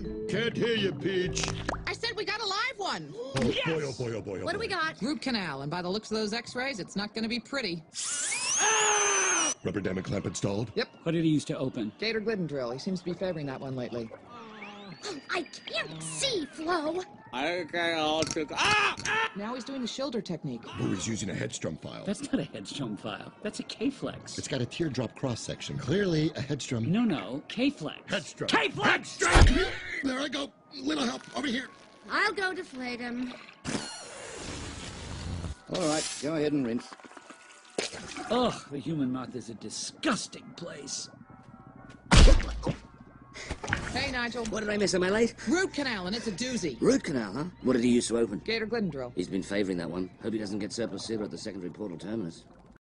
one! Can't hear you, Peach. I said we got a live one. Oh, boy, oh, boy, oh, boy, oh, What do we got? Root canal, and by the looks of those x-rays, it's not going to be pretty. Rubber dam and clamp installed? Yep. What did he use to open? Gates Glidden drill. He seems to be favoring that one lately. I can't see, Flo. I can't. Ah! ah! Now he's doing the shoulder technique. Oh, he's using a hedstrom file. That's not a hedstrom file. That's a K-flex. It's got a teardrop cross section. Clearly a hedstrom. No, no, K-flex. Hedstrom. K-flex! Hedstrom! There I go. Little help. Over here. I'll go deflate him. All right, go ahead and rinse. Ugh, the human mouth is a disgusting place. Hey, Nigel. What did I miss? Am I late? Root canal, and it's a doozy. Root canal, huh? What did he use to open? Gates Glidden drill. He's been favoring that one. Hope he doesn't get surplus sealer at the secondary portal terminus.